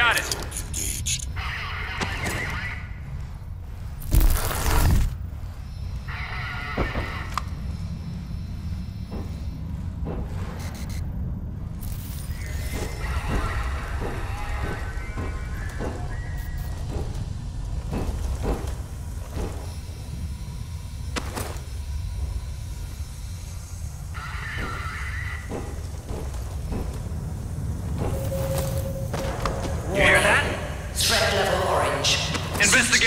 got it.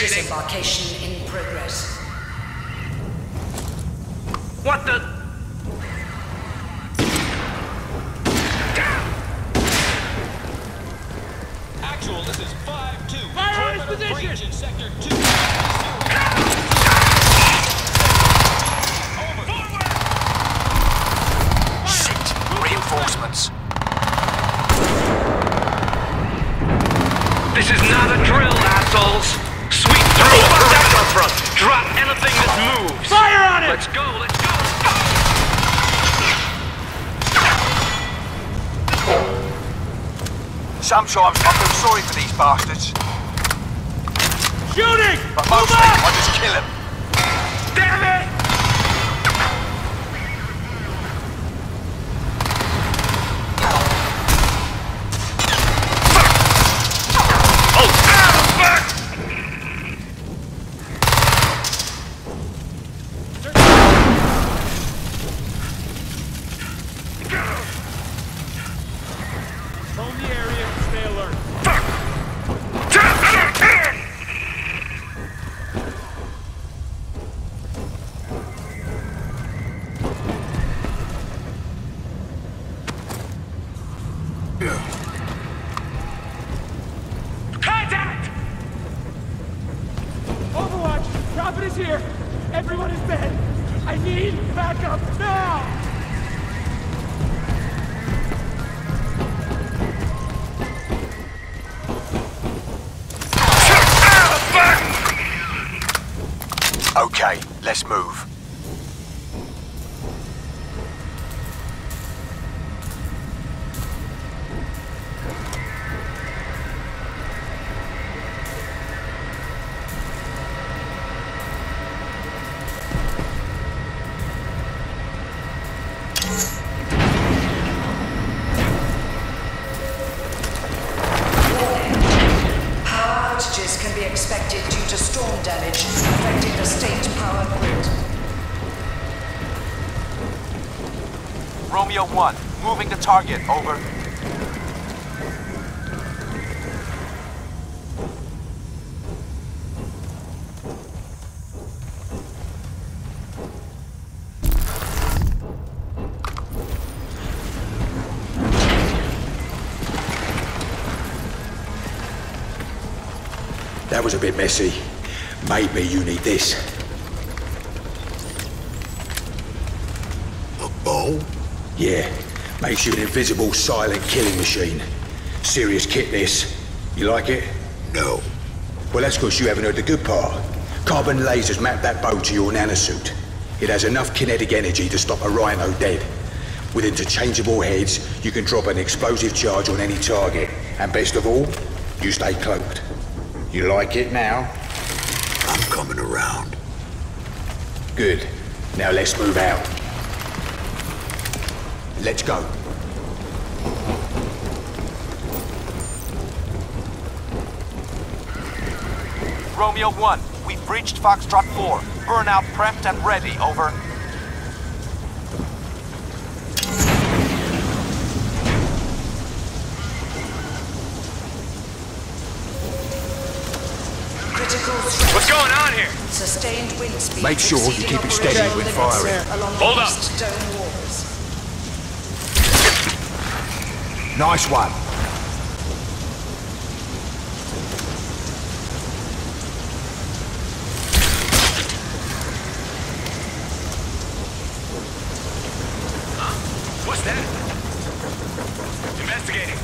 Investigating. Disembarkation in progress. What the? Actual, this is 5-2. Fire on his position! breach in sector 2. Sometimes I feel sorry for these bastards, Shooting! but mostly! I just kill them. Damn it! Is here! Everyone is dead! I need backup now! Okay, let's move. Romeo 1, moving the target, over. That was a bit messy. Maybe you need this. A bow? Yeah. Makes you an invisible, silent killing machine. Serious kit, this. You like it? No. Well, that's because you haven't heard the good part. Carbon lasers map that bow to your nanosuit. It has enough kinetic energy to stop a rhino dead. With interchangeable heads, you can drop an explosive charge on any target. And best of all, you stay cloaked. You like it now? I'm coming around. Good. Now let's move out. Let's go. Romeo 1, we've breached Foxtrot 4. Burnout prepped and ready, over. Critical. What's going on here? Sustained wind speed. Make sure you keep it steady operational when firing. Along Hold the up. Nice one. What's that? Investigating.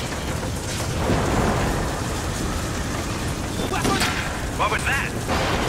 What was that?